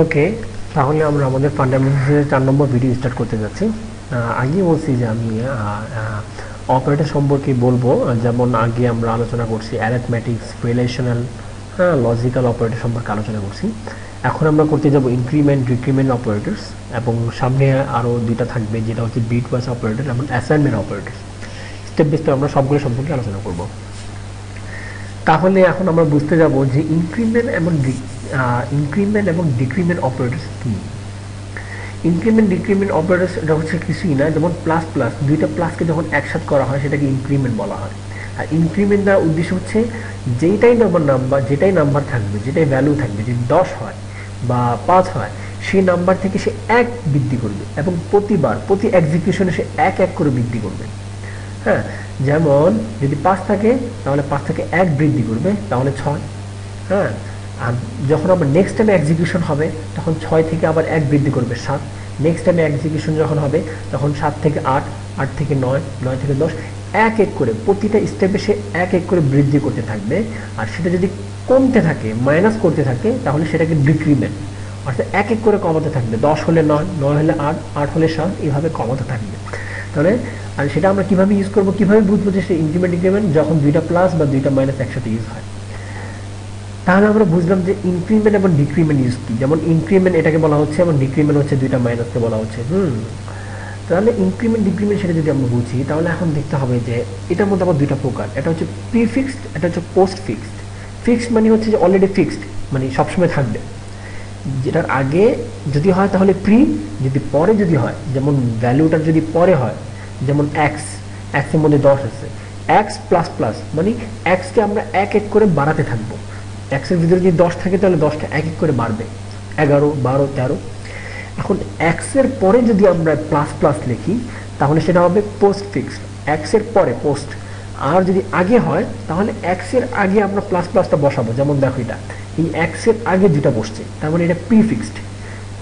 ওকে, তাহলে আমরা আমাদের ফান্ডামেন্টালসের চার নম্বর ভিডিও স্টার্ট করতে যাচ্ছি। আগে বলছি যে আমি অপারেটর সম্পর্কে বলব। যেমন আগে আমরা আলোচনা করছি অ্যারেথমেটিক্স রিলেশনাল হ্যাঁ লজিক্যাল অপারেটর সম্পর্কে আলোচনা করছি। এখন আমরা করতে যাব ইনক্রিমেন্ট ডিক্রিমেন্ট অপারেটরস এবং সামনে আরও দুইটা থাকবে, যেটা হচ্ছে বিট ওয়াইজ অপারেটর এবং assignment operator step by step আমরা সবগুলো সম্পর্কে আলোচনা করব। তাহলে এখন আমরা বুঝতে যাব যে ইনক্রিমেন্ট এবং ইনক্রিমেন্ট এবং ডিক্রিমেন্ট অপারেটরস কী? ইনক্রিমেন্ট ডিক্রিমেন্ট অপারেটরস এটা হচ্ছে কিছুই না, যেমন প্লাস প্লাস দুইটা প্লাসকে যখন একসাথ করা হয়, সেটাকে ইনক্রিমেন্ট বলা হয়। আর ইনক্রিমেন্ট দেওয়ার উদ্দেশ্য হচ্ছে যেটাই নাম্বার নাম্বার যেটাই নাম্বার থাকবে, যেটাই ভ্যালু থাকবে, যদি দশ হয় বা পাঁচ হয়, সেই নাম্বার থেকে সে এক বৃদ্ধি করবে এবং প্রতিবার, প্রতি এক্সিকিউশনে সে এক এক করে বৃদ্ধি করবে। হ্যাঁ যেমন যদি পাঁচ থাকে, তাহলে পাঁচ থেকে এক বৃদ্ধি করবে, তাহলে ছয়। হ্যাঁ আর যখন আবার নেক্সট টাইমে এক্সিকিউশন হবে, তখন ছয় থেকে আবার এক বৃদ্ধি করবে, সাত। নেক্সট টাইমে এক্সিকিউশন যখন হবে, তখন সাত থেকে আট আট থেকে নয় নয় থেকে দশ, এক এক করে প্রতিটা স্টেপে সে এক এক করে বৃদ্ধি করতে থাকবে। আর সেটা যদি কমতে থাকে মাইনাস করতে থাকে, তাহলে সেটাকে ডিক্রিমেন্ট অর্থাৎ এক এক করে কমাতে থাকবে। দশ হলে নয় নয় হলে আট আট হলে সাত, এভাবে কমাতে থাকবে। তাহলে, আর সেটা আমরা কীভাবে ইউজ করব, কীভাবে বুঝব যে সে ইনক্রিমেন্ট ডিক্রিমেন্ট যখন দুইটা প্লাস বা দুইটা মাইনাস একসাথে ইউজ হয়? তাহলে আমরা বুঝলাম যে ইনক্রিমেন্ট এবং ডিক্রিমেন্ট ইউজ কি? যেমন ইনক্রিমেন্ট এটাকে বলা হচ্ছে, এবং ডিক্রিমেন্ট হচ্ছে দুইটা মাইনাসকে বলা হচ্ছে। হুম। তাহলে ইনক্রিমেন্ট ডিক্রিমেন্ট সেটা যদি আমরা বুঝি, তাহলে এখন দেখতে হবে যে এটার মধ্যে আবার দুইটা প্রকার। এটা হচ্ছে প্রি ফিক্সড এটা হচ্ছে পোস্ট ফিক্সড ফিক্সড মানে হচ্ছে যে অলরেডি ফিক্সড মানে সবসময় থাকবে। যেটার আগে যদি হয় তাহলে প্রি যদি পরে যদি হয়, যেমন ভ্যালুটার যদি পরে হয়, যেমন এক্স এক্সের মধ্যে দশ আছে। এক্স প্লাস প্লাস মানে এক্সকে আমরা এক এক করে বাড়াতে থাকব। এক্সের ভিতরে যদি দশ থাকে, তাহলে দশটা এক এক করে বাড়বে। এগারো, বারো, তেরো। এখন এক্সের পরে যদি আমরা প্লাস প্লাস লিখি, তাহলে সেটা হবে পোস্ট ফিক্সড এক্সের পরে পোস্ট আর যদি আগে হয়, তাহলে এক্সের আগে আমরা প্লাস প্লাসটা বসাবো। যেমন দেখো এটা। এই এক্সের আগে যেটা বসছে। তার মানে এটা প্রি ফিক্সড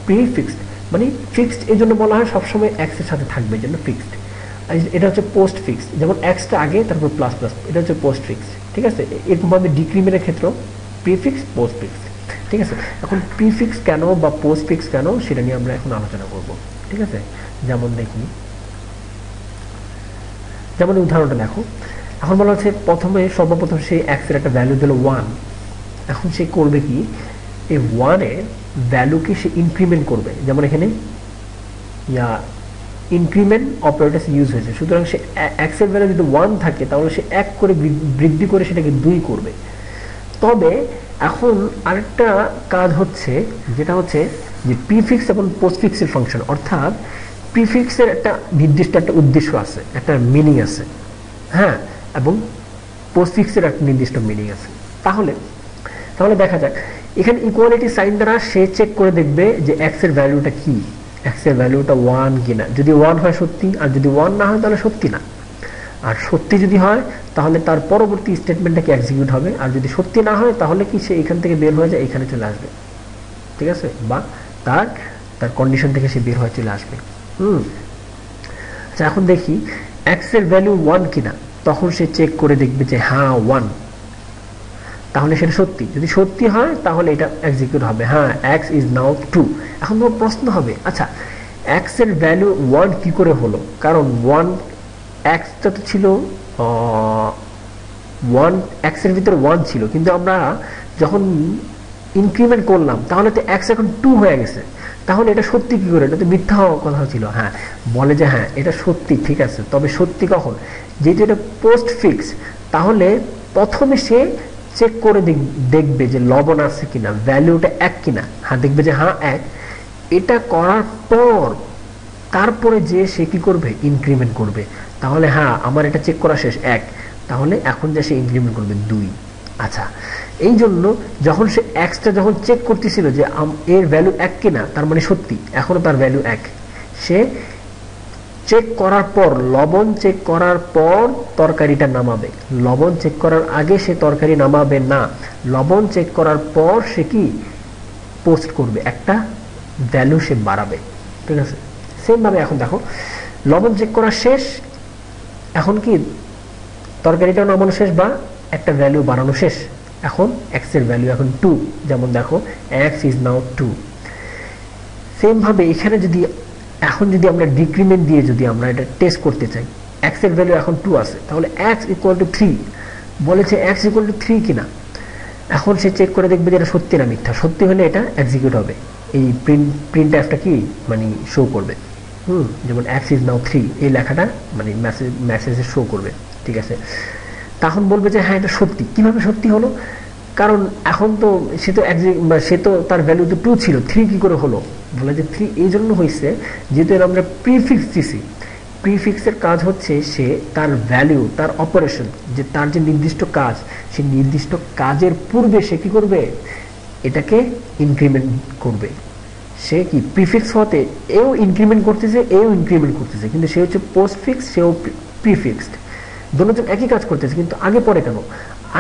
প্রি ফিক্সড মানে ফিক্সড এই জন্য বলা হয় সবসময় এক্সের সাথে থাকবে এই জন্য ফিক্সড এটা হচ্ছে পোস্ট ফিক্সড যেমন এক্সটা আগে, তারপর প্লাস প্লাস এটা হচ্ছে পোস্ট ফিক্সড ঠিক আছে? এরকমভাবে ডিক্রিমেন্টের ক্ষেত্রেও প্রিফিক্স পোস্ট ফিক্স ঠিক আছে? এখন প্রিফিক্স কেন বা পোস্ট ফিক্স কেন সেটা নিয়ে আমরা এখন আলোচনা করব। ঠিক আছে? যেমন দেখি যেমন উদাহরণটা দেখো। এখন বলা হচ্ছে প্রথমে সর্বপ্রথম সে এক্সের একটা ভ্যালু দিল ওয়ান এখন সে করবে কি? এই ওয়ানের ভ্যালুকে সে ইনক্রিমেন্ট করবে। যেমন এখানে, ইয়া ইনক্রিমেন্ট অপারেটার্স ইউজ হয়েছে। সুতরাং সে এক্সের ভ্যালু যদি ওয়ান থাকে, তাহলে সে এক করে বৃদ্ধি করে সেটাকে দুই করবে। তবে এখন আরেকটা কাজ হচ্ছে, যেটা হচ্ছে যে প্রিফিক্স এবং পোস্টফিক্সের ফাংশন অর্থাৎ প্রিফিক্সের একটা নির্দিষ্ট একটা উদ্দেশ্য আছে, একটা মিনিং আছে হ্যাঁ? এবং পোস্টফিক্সের একটা নির্দিষ্ট মিনিং আছে। তাহলে তাহলে দেখা যাক, এখানে ইকুয়ালিটি সাইন দ্বারা সে চেক করে দেখবে যে এক্সের ভ্যালুটা কি এক্সের ভ্যালুটা ওয়ান কিনা। যদি ওয়ান হয় সত্যি, আর যদি ওয়ান না হয় তাহলে সত্যি না। আর সত্যি যদি হয়, তাহলে তার পরবর্তী স্টেটমেন্টটা কি এক্সিকিউট হবে? আর যদি সত্যি না হয়, তাহলে কি সে এখান থেকে বের হয়ে যায়? এখানে চলে আসবে। ঠিক আছে? বা তার তার কন্ডিশন থেকে সে বের হয়ে চলে আসবে। হুম। আচ্ছা এখন দেখি এক্সের ভ্যালু ওয়ান কিনা? তখন সে চেক করে দেখবে যে হ্যাঁ ওয়ান তাহলে সেটা সত্যি। যদি সত্যি হয়, তাহলে এটা এক্সিকিউট হবে। হ্যাঁ এক্স ইজ নাও টু এখন তোমার প্রশ্ন হবে আচ্ছা এক্সের ভ্যালু ওয়ান কি করে হলো? কারণ ওয়ান এক্সটা ছিল ওয়ান এক্সের ভিতরে ওয়ান ছিল। কিন্তু আমরা যখন ইনক্রিমেন্ট করলাম, তাহলে তো এক্স এখন টু হয়ে গেছে। তাহলে এটা সত্যি কি করে? এটা তো মিথ্যা কথা ছিল। হ্যাঁ বলে যে হ্যাঁ এটা সত্যি, ঠিক আছে। তবে সত্যি কখন? যেহেতু এটা পোস্ট ফিক্স তাহলে প্রথমে সে চেক করে দেখবে যে লবণ আছে কিনা ভ্যালুটা এক কিনা। হ্যাঁ দেখবে যে হ্যাঁ এক। এটা করার পর, তারপরে যে সে কি করবে? ইনক্রিমেন্ট করবে। তাহলে হ্যাঁ আমার এটা চেক করা শেষ, এক। তাহলে এখন যে সে ইনক্রিমেন্ট করবে, দুই। আচ্ছা এই জন্য যখন সে এক্সটা যখন চেক করতেছিল যে এর ভ্যালু এক কিনা, তার মানে সত্যি, এখনও তার ভ্যালু এক। সে চেক করার পর, লবণ চেক করার পর তরকারিটা নামাবে। লবণ চেক করার আগে সে তরকারি নামাবে না। লবণ চেক করার পর সে কি? পোস্ট করবে, একটা ভ্যালু সে বাড়াবে। ঠিক আছে? সেমভাবে এখন দেখো, লবণ চেক করা শেষ এখন কি তরকারিটা নামানো শেষ বা একটা ভ্যালু বাড়ানো শেষ? এখন এক্সের ভ্যালু এখন টু যেমন দেখো এক্স ইজ নাও টু সেমভাবে এখানে যদি, এখন যদি আমরা ডিক্রিমেন্ট দিয়ে যদি আমরা এটা টেস্ট করতে চাই এক্সের ভ্যালু এখন টু আছে, তাহলে এক্স ইকুয়াল টু থ্রি বলেছে এক্স ইকুয়াল টু থ্রি কিনা? এখন সে চেক করে দেখবে যে এটা সত্যি না মিথ্যা। সত্যি হলে এটা এক্সিকিউট হবে। এই প্রিন্ট প্রিন্ট অ্যাপটা কি? মানে শো করবে। হুম, যেমন অ্যাক্স ইজ নাও থ্রি এই লেখাটা মানে মেসেজ মেসেজে শো করবে, ঠিক আছে? তখন বলবে যে হ্যাঁ এটা সত্যি। কীভাবে সত্যি হলো? কারণ এখন তো সে তো সে তো তার ভ্যালু তো টু ছিল থ্রি কি করে হলো? বলে যে থ্রি এই জন্য হয়েছে, যেহেতু এর আমরা প্রিফিক্স দিছি। প্রিফিক্সের কাজ হচ্ছে সে তার ভ্যালু তার অপারেশন যে তার যে নির্দিষ্ট কাজ, সেই নির্দিষ্ট কাজের পূর্বে সে কি করবে? এটাকে ইনক্রিমেন্ট করবে। সে কি প্রিফিক্স হতে এও ইনক্রিমেন্ট করতেছে, এও ইনক্রিমেন্ট করতেছে, কিন্তু সে হচ্ছে পোস্ট ফিক্স সেও প্রিফিক্সড দুজন একই কাজ করতেছে, কিন্তু আগে পরে কেন?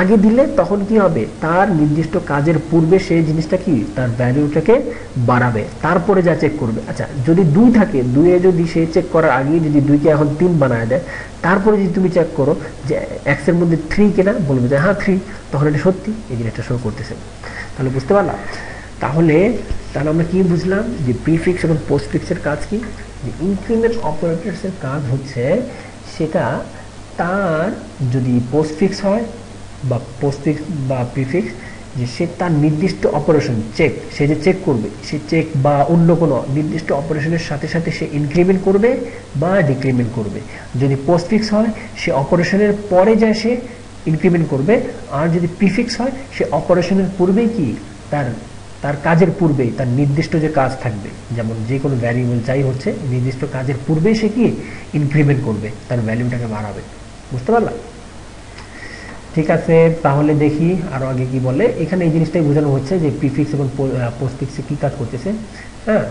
আগে দিলে তখন কি হবে? তার নির্দিষ্ট কাজের পূর্বে সে জিনিসটা কি? তার ভ্যালুটাকে বাড়াবে, তারপরে যা চেক করবে। আচ্ছা যদি দুই থাকে, দুইয়ে যদি সে চেক করার আগে যদি দুইকে এখন তিন বানায় দেয়, তারপরে যদি তুমি চেক করো যে এক্সের মধ্যে থ্রি কিনা, বলবে যে হ্যাঁ থ্রি তখন এটা সত্যি, এই জিনিসটা শো করতেছে। তাহলে বুঝতে পারলাম তাহলে তাহলে আমরা কি বুঝলাম? যে প্রিফিক্স এবং পোস্টফিক্সের কাজ কি? যে ইনক্রিমেন্ট অপারেটরসের কাজ হচ্ছে সেটা তার যদি পোস্টফিক্স হয় বা পোস্টফিক্স বা প্রিফিক্স যে সে তার নির্দিষ্ট অপারেশন চেক সে যে চেক করবে, সে চেক বা অন্য কোনো নির্দিষ্ট অপারেশনের সাথে সাথে সে ইনক্রিমেন্ট করবে বা ডিক্রিমেন্ট করবে। যদি পোস্টফিক্স হয়, সে অপারেশনের পরে যায় সে ইনক্রিমেন্ট করবে, আর যদি প্রিফিক্স হয়, সে অপারেশনের পূর্বেই কি? তার তার কাজের পূর্বেই, তার নির্দিষ্ট যে কাজ থাকবে, যেমন যে কোনো ভ্যারিয়েবল যাই হচ্ছে, নির্দিষ্ট কাজের পূর্বেই সে কি? ইনক্রিমেন্ট করবে, তার ভ্যালিউটাকে বাড়াবে। বুঝতে পারলাম ঠিক আছে, তাহলে দেখি আরও আগে কি বলে। এখানে এই জিনিসটাই বোঝানো হচ্ছে যে প্রিফিক্স এবং পোস্টফিক্সে কি কাজ করতেছে হ্যাঁ?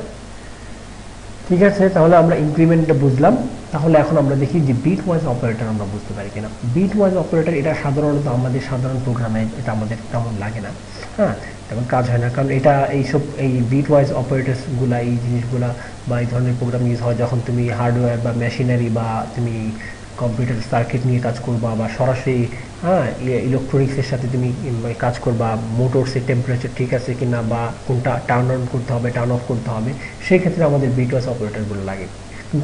ঠিক আছে, তাহলে আমরা ইনক্রিমেন্টটা বুঝলাম। তাহলে এখন আমরা দেখি যে বিট ওয়াইজ অপারেটর আমরা বুঝতে পারি কিনা। বিট ওয়াইজ অপারেটর এটা সাধারণত আমাদের সাধারণ প্রোগ্রামে এটা আমাদের তেমন লাগে না। হ্যাঁ তেমন কাজ হয় না। কারণ এটা এইসব এই বিট ওয়াইজ অপারেটার্সগুলা এই জিনিসগুলা বা এই ধরনের প্রোগ্রাম ইউজ হয় যখন তুমি হার্ডওয়্যার বা মেশিনারি বা তুমি কম্পিউটার সার্কিট নিয়ে কাজ করবা বা সরাসরি হ্যাঁ ইলেকট্রনিক্সের সাথে তুমি কাজ করবা মোটরসের টেম্পারেচার ঠিক আছে কিনা বা কোনটা টার্ন অন করতে হবে টার্ন অফ করতে হবে সেই ক্ষেত্রে আমাদের বিট ওয়াইজ অপারেটরগুলো লাগে।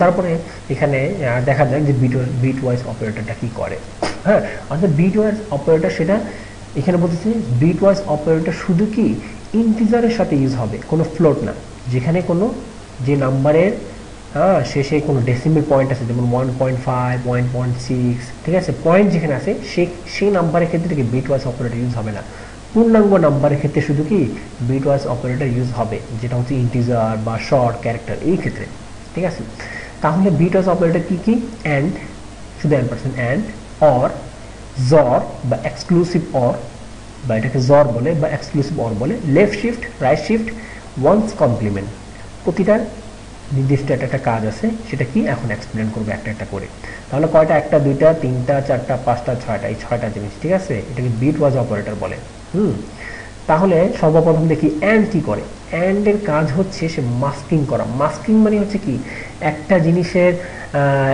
তারপরে এখানে দেখা যায় যে বিট বিট ওয়াইজ অপারেটরটা কি করে? হ্যাঁ অর্থাৎ বিট ওয়াইজ অপারেটর সেটা এখানে বলতেছে বিট ওয়াইজ অপারেটর শুধু কি ইন্টিজারের সাথে ইউজ হবে, কোনো ফ্লোট না। যেখানে কোনো যে নাম্বারের হ্যাঁ শেষে কোনো ডেসিমেল পয়েন্ট আছে, যেমন one point five one point six ঠিক আছে? পয়েন্ট যেখানে আছে সেই সেই নাম্বারের ক্ষেত্রে কি বিট ওয়াইজ অপারেটর ইউজ হবে না। পূর্ণাঙ্গ নাম্বারের ক্ষেত্রে শুধু কি বিট ওয়াইজ অপারেটর ইউজ হবে, যেটা হচ্ছে ইন্টিজার বা শর্ট ক্যারেক্টার এই ক্ষেত্রে, ঠিক আছে? তাহলে বিট ওয়াইজ অপারেটর কি কি? অ্যান্ড শুধু অ্যান্ড পার্সেন্ট অ্যান্ড অর জর বা এক্সক্লুসিভ অর বা এটাকে জর বলে বা এক্সক্লুসিভ অর বলে left shift right shift one's complement প্রতিটার নির্দিষ্ট একটা একটা কাজ আছে, সেটা কি? এখন এক্সপ্লেন করবে একটা একটা করে। তাহলে কয়টা? একটা, দুইটা, তিনটা, চারটা, পাঁচটা, ছয়টা, এই ছয়টা জিনিস, ঠিক আছে? এটাকে বিট ওয়াজ অপারেটর বলে। হুম? তাহলে সর্বপ্রথম দেখি অ্যান্ড কি করে? অ্যান্ডের কাজ হচ্ছে সে মাস্কিং করা। মাস্কিং মানে হচ্ছে কি? একটা জিনিসের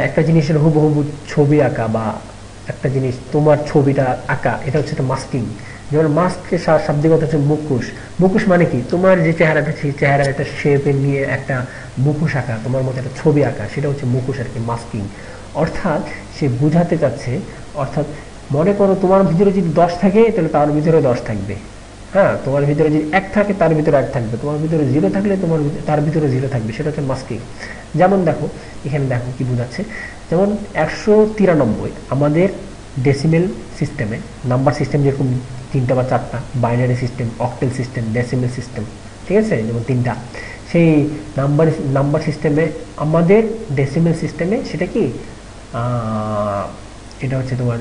একটা জিনিসের হুবহুবু ছবি আঁকা বা একটা জিনিস, তোমার ছবিটা আঁকা, এটা হচ্ছে একটা মাস্কিং যেমন মাস্ককে শাব্দিকতা হচ্ছে মুখোশ। মুখোশ মানে কি? তোমার যে চেহারাটা সেই চেহারার একটা শেপে নিয়ে একটা মুখোশ আঁকা, তোমার মতো একটা ছবি আঁকা, সেটা হচ্ছে মুখোশ আর কি মাস্কিং অর্থাৎ সে বুঝাতে চাচ্ছে, অর্থাৎ মনে করো তোমার ভিতরে যদি দশ থাকে, তাহলে তার ভিতরে দশ থাকবে। হ্যাঁ তোমার ভিতরে যদি এক থাকে, তার ভিতরে এক থাকবে। তোমার ভিতরে জিরো থাকলে তোমার তার ভিতরে জিরো থাকবে। সেটা হচ্ছে মাস্কিং যেমন দেখো, এখানে দেখো কি বোঝাচ্ছে। যেমন একশো তিরানব্বই আমাদের ডেসিমেল সিস্টেমে নাম্বার সিস্টেম যেরকম তিনটা বা চারটা binary system octal system decimal system ঠিক আছে? যেমন তিনটা। সেই নাম্বার নাম্বার সিস্টেমে আমাদের ডেসিমেল সিস্টেমে সেটা কি? এটা হচ্ছে তোমার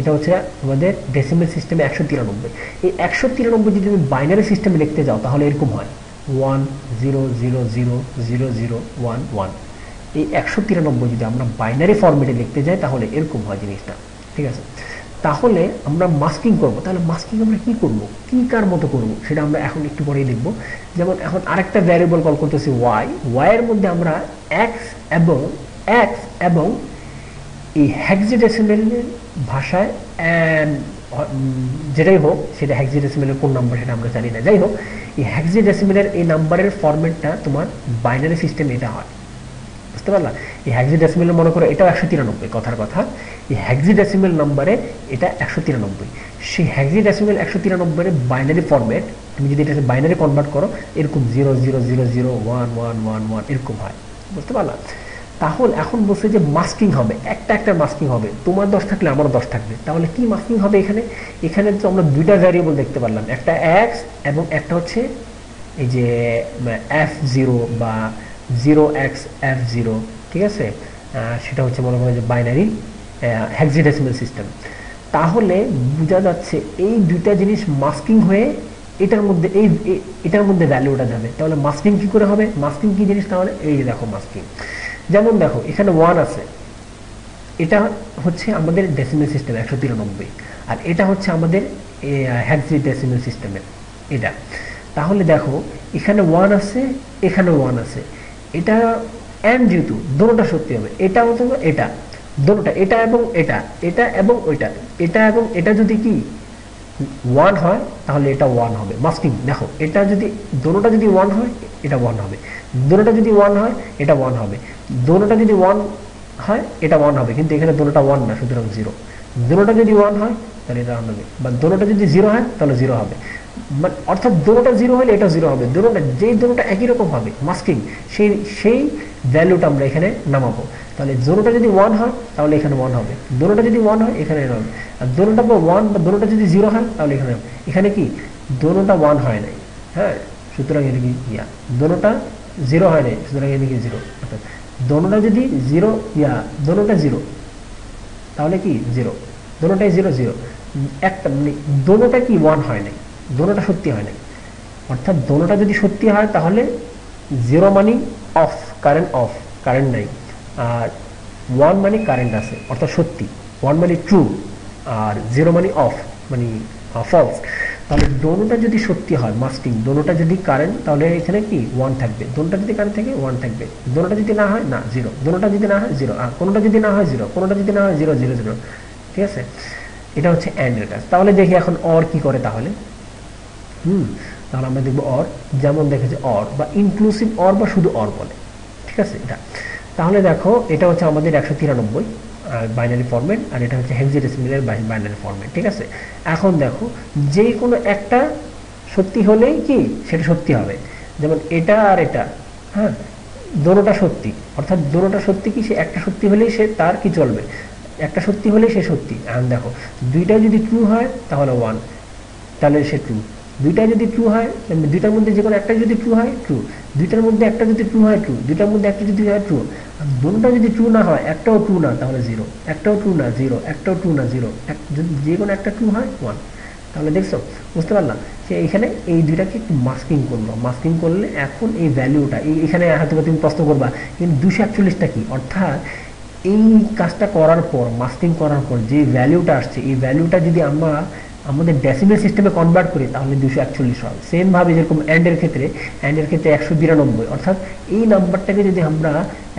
এটা হচ্ছে আমাদের ডেসিমেল সিস্টেমে একশো তিরানব্বই। এই একশো তিরানব্বই যদি তুমি বাইনারি সিস্টেমে লিখতে যাও, তাহলে এরকম হয়। One zero zero zero zero zero one one এই একশো তিরানব্বই যদি আমরা বাইনারি ফর্মেটে লিখতে যাই, তাহলে এরকম হয় জিনিসটা। ঠিক আছে? তাহলে আমরা মাস্কিং করব। তাহলে মাস্কিং আমরা কি করব? কি কার মতো করব? সেটা আমরা এখন একটু পরেই দেখব। যেমন এখন আরেকটা ভ্যারিয়েবল কল করতেছি ওয়াই ওয়াই এর মধ্যে আমরা এক্স এবং এক্স এবং এই হ্যাক্সিডেসিমেলের ভাষায় যেটাই হোক, সেটা হ্যাক্সিডেসিমেলের কোন নাম্বার সেটা আমরা জানি না। যাই হোক, এই হ্যাক্সিডেসিমেলের এই নাম্বারের ফরম্যাটটা তোমার বাইনারি সিস্টেম এটা হয়। বুঝতে পারলাম এই হ্যাক্সিডেসিমেল মনে করো এটাও একশো তিরানব্বই, কথার কথা। এই হ্যাক্সিডেসিমেল নাম্বারে এটা একশো তিরানব্বই। সেই হ্যাক্সিডেসিমেল একশো তিরানব্বইয়ের বাইনারি ফরম্যাট তুমি যদি এটা বাইনারি কনভার্ট করো, এরকম zero zero zero zero one one one one এরকম হয়। বুঝতে পারলাম তাহলে এখন বলছে যে মাস্কিং হবে, একটা একটা মাস্কিং হবে, তোমার দশ থাকলে আমারও দশ থাকবে। তাহলে কি মাস্কিং হবে এখানে? এখানে তো আমরা দুইটা ভ্যারিয়েবল দেখতে পারলাম, একটা এক্স এবং একটা হচ্ছে এই যে এফ জিরো বা জিরো এক্স এফ জিরো ঠিক আছে? সেটা হচ্ছে মনে করেন যে বাইনারি হ্যাক্সিডেসিমাল সিস্টেম তাহলে বোঝা যাচ্ছে এই দুইটা জিনিস মাস্কিং হয়ে এটার মধ্যে, এই এটার মধ্যে ভ্যালুটা যাবে। তাহলে মাস্কিং কি করে হবে? মাস্কিং কি জিনিস তাহলে? এই যে দেখো মাস্কিং যেমন দেখো, এখানে ওয়ান আছে। এটা হচ্ছে আমাদের ডেসিমেল সিস্টেম একশো তিরানব্বই। আর এটা হচ্ছে আমাদের হ্যাক্সি ডেসিমেল সিস্টেমের এটা। তাহলে দেখো, এখানে ওয়ান আছে, এখানে ওয়ান আছে। এটা অ্যান্ড যেহেতু, দুটোটা সত্যি হবে। এটা হতে এটা। দুটোটা, এটা এবং এটা। এটা এবং ওইটা। এটা এবং এটা যদি কি? ওয়ান হয়, তাহলে এটা ওয়ান হবে। মাস্কিং দেখো, এটা যদি দোনোটা যদি ওয়ান হয়, এটা ওয়ান হবে। দোনোটা যদি ওয়ান হয়, এটা ওয়ান হবে। দোনোটা যদি ওয়ান হয়, এটা ওয়ান হবে। কিন্তু এখানে দোনোটা ওয়ান না, সুতরাং জিরো দোনোটা যদি ওয়ান হয়, তাহলে এটা হবে। বা দোনোটা যদি জিরো হয়, তাহলে জিরো হবে। মানে অর্থাৎ দোনোটা জিরো হলে এটা জিরো হবে। দোনোটা যেই দোনোটা একই রকম হবে মাস্কিং সেই সেই ভ্যালুটা আমরা এখানে নামাবো। তাহলে দোনোটা যদি ওয়ান হয়, তাহলে এখানে ওয়ান হবে। দোনোটা যদি ওয়ান হয়, এখানে হবে আর দোনোটা বা ওয়ান বা দোনোটা যদি জিরো হয়, তাহলে এখানে হবে এখানে কি? দোনোটা ওয়ান হয় নাই। হ্যাঁ? সুতরাং এটা কি ইয়া। দোনোটা জিরো হয় নাই, সুতরাং এদিকে জিরো অর্থাৎ দোনোটা যদি জিরো ইয়া, দোনোটা জিরো তাহলে কি জিরো দোনোটাই জিরো জিরো একটা মানে দোনোটা কি ওয়ান হয় নাই? দোনোটা সত্যি হয় নাই। অর্থাৎ দোনোটা যদি সত্যি হয়, তাহলে জিরো মানি অফ কারেন্ট অফ কারেন্ট নাই। আর ওয়ান মানে কারেন্ট আছে, অর্থাৎ সত্যি। ওয়ান মানে ট্রু আর জিরো মানে অফ মানে ফলস তাহলে দোনোটা যদি সত্যি হয় মাস্টিং দোনোটা যদি কারেন্ট তাহলে এখানে কি? ওয়ান থাকবে। দোনোটা যদি কারেন্ট থাকে ওয়ান থাকবে। দোনোটা যদি না হয়, না জিরো দোনোটা যদি না হয় জিরো আর কোনোটা যদি না হয় জিরো কোনোটা যদি না হয় জিরো জিরো জিরো ঠিক আছে? এটা হচ্ছে অ্যান্ডের কাজ তাহলে দেখি এখন অর কি করে তাহলে? হুম, তাহলে আমরা দেখব অর যেমন দেখেছে অর বা ইনক্লুসিভ অর বা শুধু অর বলে। ঠিক আছে? এটা। তাহলে দেখো, এটা হচ্ছে আমাদের একশো তিরানব্বই। বাইনারি ফরম্যাট আর এটা হচ্ছে হেক্সাডেসিমেলের বাইনারি ফরম্যাট ঠিক আছে? এখন দেখো যে কোনো একটা সত্যি হলেই কি, সেটা সত্যি হবে। যেমন এটা আর এটা হ্যাঁ? দোনোটা সত্যি, অর্থাৎ দোনোটা সত্যি কি, সে একটা সত্যি হলেই সে, তার কি চলবে? একটা সত্যি হলেই সে সত্যি। এখন দেখো, দুইটা যদি ট্রু হয়, তাহলে ওয়ান তাহলে সে ট্রু দুইটা যদি ট্রু হয় দুইটার মধ্যে যে কোনো একটা যদি ট্রু হয় ট্রু দুইটার মধ্যে একটা যদি ট্রু হয় ট্রু দুইটার মধ্যে একটা যদি হয় ট্রু দুটা যদি ট্রু না হয়, একটাও ট্রু না, তাহলে জিরো একটাও ট্রু না জিরো একটাও ট্রু না জিরো যদি যে কোনো একটা ট্রু হয় ওয়ান তাহলে দেখছ, বুঝতে পারলাম সে এখানে এই দুইটাকে একটু মাস্কিং করল। মাস্কিং করলে এখন এই ভ্যালুটা এই এখানে হয়তো তুমি প্রশ্ন করবা, কিন্তু দুশো একচল্লিশটা কি? অর্থাৎ এই কাজটা করার পর মাস্কিং করার পর যে ভ্যালুটা আসছে, এই ভ্যালুটা যদি আমরা আমাদের ডেসিমেল সিস্টেমে কনভার্ট করি, তাহলে দুশো একচল্লিশ হবে সেমভাবে যেরকম অ্যান্ডের ক্ষেত্রে অ্যান্ডের ক্ষেত্রে একশো বিরানব্বই। অর্থাৎ এই নাম্বারটাকে যদি আমরা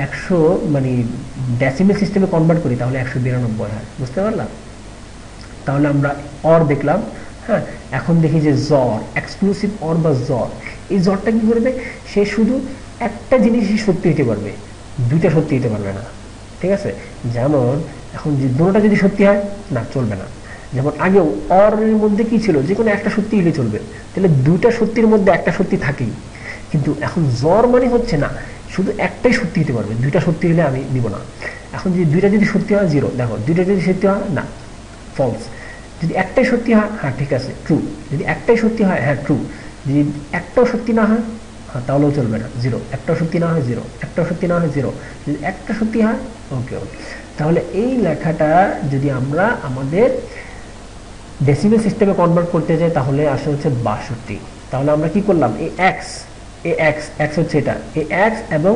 একশো মানে ডেসিমেল সিস্টেমে কনভার্ট করি, তাহলে একশো বিরানব্বই হয়। বুঝতে পারলাম? তাহলে আমরা অর দেখলাম হ্যাঁ? এখন দেখি যে জ্বর এক্সক্লুসিভ অর বা জ্বর। এই জ্বরটা কি করবে? সে শুধু একটা জিনিসই সত্যি হতে পারবে, দুইটা সত্যি হতে পারবে না। ঠিক আছে? যেমন, এখন যে দুটোটা যদি সত্যি হয়, না, চলবে না। যেমন আগেও অরের মধ্যে কি ছিল? যে কোনো একটা সত্যি হলে চলবে। তাহলে দুইটা সত্যির মধ্যে একটা সত্যি থাকেই। কিন্তু এখন জ্বর মানে হচ্ছে না, শুধু একটাই সত্যি হতে পারবে। দুইটা সত্যি হলে আমি নিব না। এখন যদি দুইটা যদি সত্যি হয় জিরো দেখো, দুইটা যদি সত্যি হয়, না ফলস যদি একটাই সত্যি হয় হ্যাঁ ঠিক আছে ট্রু যদি একটাই সত্যি হয় হ্যাঁ ট্রু যদি একটাও সত্যি না হয় হ্যাঁ তাহলেও চলবে না জিরো একটাও সত্যি না হয় জিরো একটাও সত্যি না হয় জিরো যদি একটা সত্যি হয় ওকে ওকে তাহলে এই লেখাটা যদি আমরা আমাদের ডেসিমেল সিস্টেমে কনভার্ট করতে যাই, তাহলে আসে হচ্ছে বাষট্টি। তাহলে আমরা কি করলাম? এই এক্স এ এক্স এক্স হচ্ছে এটা। এই এক্স এবং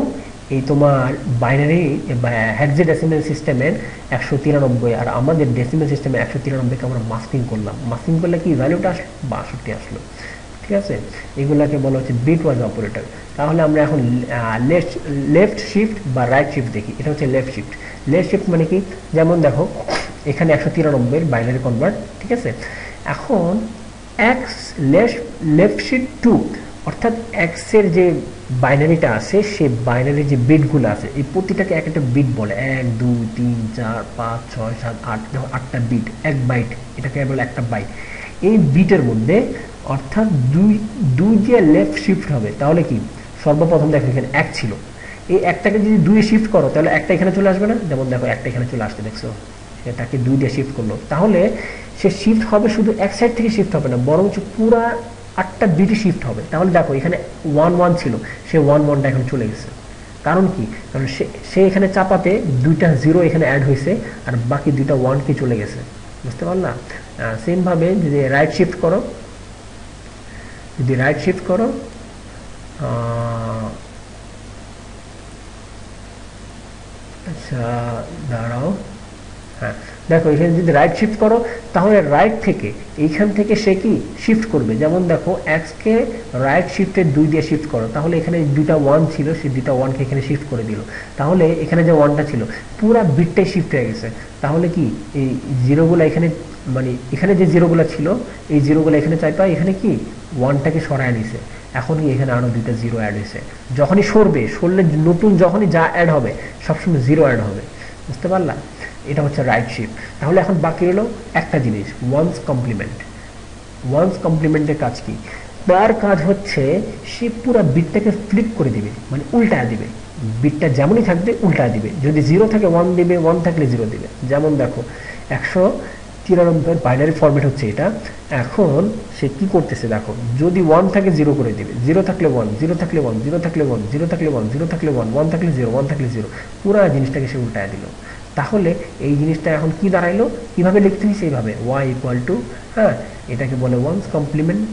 এই তোমার বাইনারি হ্যাক্সি ডেসিমেল সিস্টেমের একশো তিরানব্বই। আর আমাদের ডেসিমেল সিস্টেমে একশো তিরানব্বইকে আমরা মাস্কিং করলাম। মাস্কিং করলে কি ভ্যালুটা আসলো? বাষট্টি আসলো। ঠিক আছে? এগুলাকে বলা হচ্ছে বিট ওয়াইজ অপারেটর তাহলে আমরা এখন লেফট লেফট শিফট বা রাইট শিফট দেখি। এটা হচ্ছে লেফট শিফট লেফট শিফট মানে কি? যেমন দেখো এখানে একশো তিরানব্বই বাইনারি কনভার্ট ঠিক আছে? এখন x left left shift two অর্থাৎ এক্সের যে বাইনারিটা আছে সে বাইনারি যে বিটগুলো আছে, এই প্রতিটাকে এক একটা বিট বলে। এক, দুই, তিন, চার, পাঁচ, ছয়, সাত, আট আটটা বিট, এক বাইট, এটাকে বলে একটা বাইট। এই বিটের মধ্যে, অর্থাৎ দুই দুই দিয়ে লেফট শিফট হবে, তাহলে কি? সর্বপ্রথম দেখো এখানে এক ছিল। এই একটাকে যদি দুই শিফট করো, তাহলে একটা এখানে চলে আসবে না? যেমন দেখো একটা এখানে চলে আসছে, দেখছ? এটাকে দুই দিয়ে শিফট করল। তাহলে সে শিফট হবে শুধু এক সাইড থেকে শিফট হবে না, বরঞ্চ পুরা আটটা বিটে শিফট হবে। তাহলে দেখো, এখানে ওয়ান ওয়ান ছিল, সে ওয়ান ওয়ানটা এখন চলে গেছে। কারণ কি? কারণ সে এখানে চাপাতে দুইটা জিরো এখানে অ্যাড হয়েছে, আর বাকি দুইটা ওয়ান কি চলে গেছে। বুঝতে পারলাম সেমভাবে যদি রাইট শিফট করো, যদি রাইট শিফট করো আচ্ছা দাঁড়াও। হ্যাঁ দেখো, এখানে যদি রাইট শিফট করো, তাহলে রাইট থেকে, এইখান থেকে সে কি? শিফট করবে। যেমন দেখো এক্সকে রাইট শিফটের দুই দিয়ে শিফট করো, তাহলে এখানে দুইটা ওয়ান ছিল সেই দুইটা ওয়ানকে এখানে শিফট করে দিল। তাহলে এখানে যে ওয়ানটা ছিল, পুরা বিটটাই শিফট হয়ে গেছে। তাহলে কি, এই জিরোগুলো এখানে মানে এখানে যে জিরোগুলো ছিল, এই জিরোগুলো এখানে চাই পাই এখানে কি? ওয়ানটাকে সরায় নিছে। এখন কি এখানে আরও দুইটা জিরো অ্যাড হয়েছে। যখনই সরবে, সরলে নতুন যখনই যা অ্যাড হবে, সবসময় জিরো অ্যাড হবে। বুঝতে পারলাম এটা হচ্ছে রাইট শিফট তাহলে এখন বাকি হলো একটা জিনিস ওয়ান্স কমপ্লিমেন্ট ওয়ান্স কমপ্লিমেন্টের কাজ কি? তার কাজ হচ্ছে সে পুরো বিটটাকে ফ্লিপ করে দিবে মানে উল্টা দিবে। বিটটা যেমনই থাকবে, উল্টায় দিবে। যদি জিরো থাকে ওয়ান দিবে ওয়ান থাকলে জিরো দিবে। যেমন দেখো, একশো তিরানব্বই বাইনারি ফরম্যাট হচ্ছে এটা। এখন সে কি করতেছে দেখো, যদি ওয়ান থাকে জিরো করে দিবে। জিরো থাকলে ওয়ান জিরো থাকলে ওয়ান জিরো থাকলে ওয়ান জিরো থাকলে ওয়ান জিরো থাকলে ওয়ান ওয়ান থাকলে জিরো ওয়ান থাকলে জিরো পুরো জিনিসটাকে সে উল্টায় দিল। তাহলে এই জিনিসটা এখন কি দাঁড়াইলো? কীভাবে লিখতে হয়? সেইভাবে। ওয়াই ইকুয়াল টু হ্যাঁ এটাকে বলে ওয়ান্স কমপ্লিমেন্ট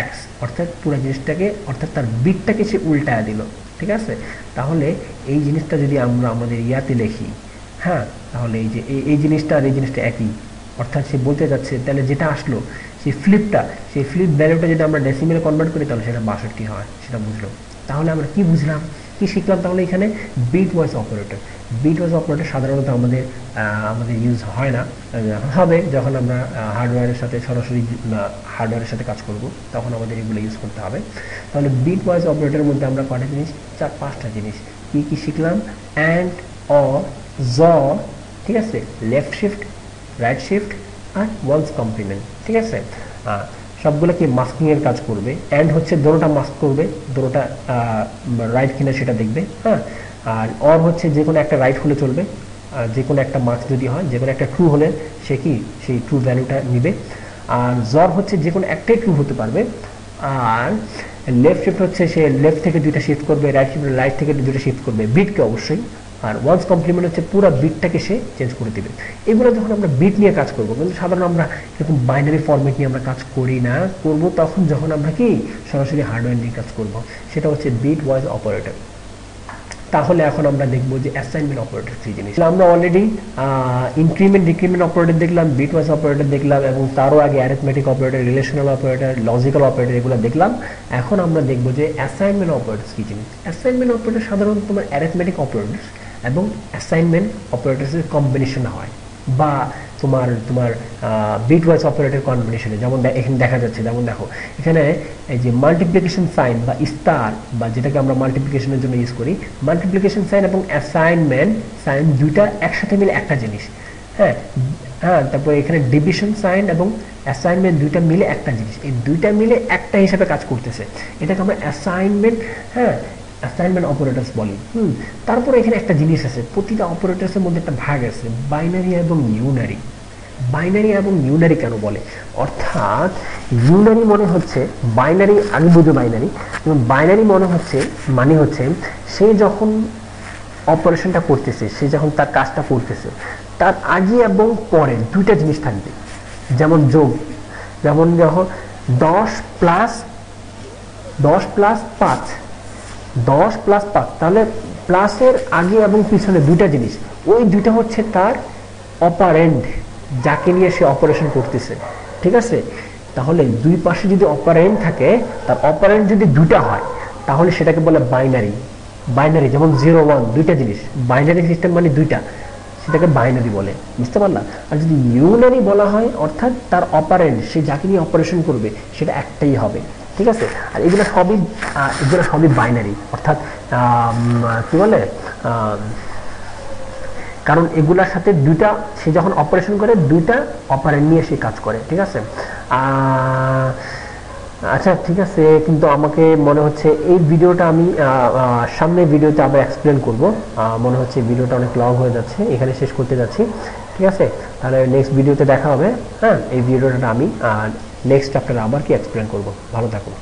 এক্স অর্থাৎ পুরো জিনিসটাকে, অর্থাৎ তার বিটটাকে সে উল্টায় দিল। ঠিক আছে? তাহলে এই জিনিসটা যদি আমরা আমাদের ইয়াতে লিখি হ্যাঁ তাহলে এই যে, এই জিনিসটা আর এই জিনিসটা একই। অর্থাৎ সে বলতে যাচ্ছে, তাহলে যেটা আসলো সেই ফ্লিপটা সেই ফ্লিপ ভ্যালুটা যদি আমরা ডেসিমেলে কনভার্ট করি, তাহলে সেটা বাষট্টি হয়, সেটা বুঝলো। তাহলে আমরা কি বুঝলাম? কি শিখলাম? তাহলে এখানে bitwise operator bitwise operator সাধারণত আমাদের আমাদের ইউজ হয় না। হবে যখন আমরা হার্ডওয়্যারের সাথে সরাসরি হার্ডওয়্যারের সাথে কাজ করব, তখন আমাদের এগুলো ইউজ করতে হবে। তাহলে বিট ওয়াইজ অপারেটরের মধ্যে আমরা কটা জিনিস? চার, পাঁচটা জিনিস। কি কি শিখলাম? অ্যান্ড অ জ ঠিক আছে? লেফট শিফট রাইট শিফট আর ওয়ান্স কমপ্লিমেন্ট ঠিক আছে? সবগুলো কি মাস্কিংয়ের কাজ করবে? অ্যান্ড হচ্ছে দোনোটা মাস্ক করবে দোনোটা রাইট কিনা সেটা দেখবে হ্যাঁ? আর অর হচ্ছে যে কোনো একটা রাইট হলে চলবে যে কোনো একটা মার্কস যদি হয়, যে কোনো একটা ট্রু হলে সে কি সেই ট্রু ভ্যালুটা নিবে। আর জ্বর হচ্ছে যে কোনো একটাই ট্রু হতে পারবে, আর লেফট শিফট হচ্ছে সে লেফট থেকে দুইটা শিফট করবে রাইট শিফট রাইট থেকে দুইটা শিফট করবে বিটকে অবশ্যই। আর ওয়ান্স কমপ্লিমেন্ট হচ্ছে পুরো বিটটাকে সে চেঞ্জ করে দেবে। এগুলো যখন আমরা বিট নিয়ে কাজ করব, কিন্তু সাধারণত আমরা এরকম বাইনারি ফরম্যাট নিয়ে আমরা কাজ করি না, করব তখন যখন আমরা কি সরাসরি হার্ডওয়্যার নিয়ে কাজ করব, সেটা হচ্ছে বিট ওয়াইজ অপারেটর তাহলে এখন আমরা দেখব যে অ্যাসাইনমেন্ট অপারেটর কি জিনিস। আমরা অলরেডি ইনক্রিমেন্ট ডিক্রিমেন্ট অপারেটর দেখলাম বিট ওয়াইজ অপারেটর দেখলাম, এবং তারও আগে arithmetic operator relational operator logical operator এগুলো দেখলাম। এখন আমরা দেখব যে অ্যাসাইনমেন্ট অপারেটর কি জিনিস। অ্যাসাইনমেন্ট অপারেটর সাধারণত তোমার অ্যারিথমেটিক অপারেটর এবং অ্যাসাইনমেন্ট অপারেটরসের কম্বিনেশন হয়। বা তোমার তোমার বিট ওয়াইজ অপারেটর কম্বিনেশনে যেমন এখানে দেখা যাচ্ছে, যেমন দেখো, এখানে এই যে মাল্টিপ্লিকেশন সাইন বা স্টার বা যেটাকে আমরা মাল্টিপ্লিকেশনের জন্য ইউজ করি মাল্টিপ্লিকেশন সাইন এবং অ্যাসাইনমেন্ট সাইন দুইটা একসাথে মিলে একটা জিনিস। হ্যাঁ হ্যাঁ তারপরে এখানে ডিভিশন সাইন এবং অ্যাসাইনমেন্ট দুইটা মিলে একটা জিনিস। এই দুইটা মিলে একটা হিসাবে কাজ করতেছে। এটাকে আমরা অ্যাসাইনমেন্ট হ্যাঁ অ্যাসাইনমেন্ট অপারেটরস বলি। হুম, তারপরে এখানে একটা জিনিস আছে, প্রতিটা অপারেটরসের মধ্যে একটা ভাগ আছে বাইনারি এবং ইউনারি বাইনারি এবং ইউনারি কেন বলে? অর্থাৎ ইউনারি মনে হচ্ছে বাইনারি আমি বুঝো বাইনারি এবং বাইনারি মনে হচ্ছে মানে হচ্ছে সে যখন অপারেশনটা করতেছে, সে যখন তার কাজটা করতেছে, তার আগে এবং পরে দুইটা জিনিস থাকবে। যেমন যোগ, যেমন যখন দশ প্লাস দশ প্লাস পাঁচ। দশ প্লাস পাঁচ, তাহলে প্লাসের আগে এবং পিছনে দুইটা জিনিস। ওই দুইটা হচ্ছে তার অপারেন্ট যাকে নিয়ে সে অপারেশন করতেছে। ঠিক আছে? তাহলে দুই পাশে যদি অপারেন্ট থাকে, তার অপারেন্ট যদি দুইটা হয়, তাহলে সেটাকে বলে বাইনারি বাইনারি যেমন জিরো ওয়ান দুইটা জিনিস। বাইনারি সিস্টেম মানে দুইটা। সেটাকে বাইনারি বলে। বুঝতে পারলাম আর যদি ইউনারি বলা হয়, অর্থাৎ তার অপারেন্ট সে যাকে নিয়ে অপারেশন করবে, সেটা একটাই হবে। ঠিক আছে? আর এগুলো সবই এগুলো সবই বাইনারি অর্থাৎ কি বলে কারণ এগুলার সাথে দুইটা, সে যখন অপারেশন করে, দুইটা অপারেন্ট নিয়ে সে কাজ করে, ঠিক আছে? আচ্ছা ঠিক আছে, কিন্তু আমাকে মনে হচ্ছে এই ভিডিওটা আমি সামনের ভিডিওতে আবার এক্সপ্লেন করব। মনে হচ্ছে ভিডিওটা অনেক লং হয়ে যাচ্ছে, এখানে শেষ করতে যাচ্ছি, ঠিক আছে? তাহলে নেক্সট ভিডিওতে দেখা হবে হ্যাঁ? এই ভিডিওটা আমি নেক্সট চ্যাপ্টারে আবার কি এক্সপ্লেন করব? ভালো থাকুন।